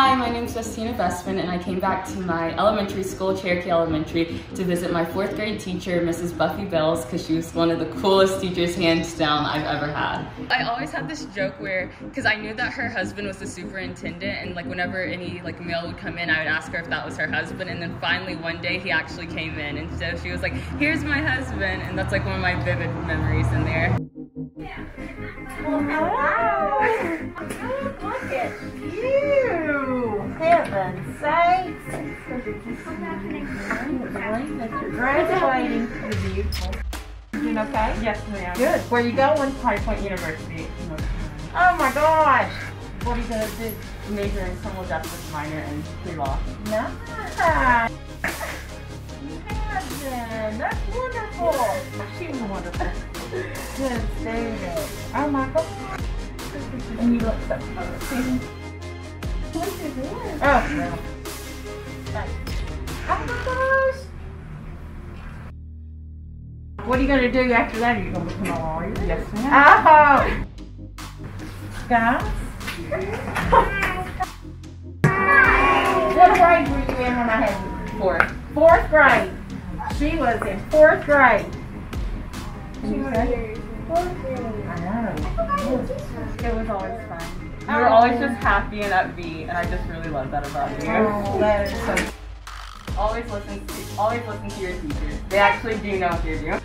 my name is Bestina Bestman, and I came back to my elementary school, Cherokee Elementary, to visit my fourth grade teacher, Mrs. Buffy Bales, because she was one of the coolest teachers, hands down, I've ever had. I always had this joke where, because I knew that her husband was the superintendent, and like whenever any like mail would come in, I would ask her if that was her husband, and then finally one day he actually came in, and so she was like, "Here's my husband," and that's like one of my vivid memories in there. Look you! Heaven sakes! You're graduating. You're beautiful. Doing okay? Yes, ma'am. Good. Where you going? High Point University. Oh my gosh! What are you gonna do? Major in criminal justice, minor in pre-law. Nice. Imagine. That's wonderful. She was wonderful. Good student. Oh my god. And you look so pretty. Oh, well. Thanks. My gosh. What are you going to do after that? Are you going to become a lawyer? Yes, ma'am. Oh! Guys? what grade were you in when I had you? Fourth. Fourth grade. She was in fourth grade. She was I know. It was always fun. You were always just happy and upbeat, and I just really love that about you. Oh, that is so Always listen to always listen to your teachers. They actually do know what they're doing.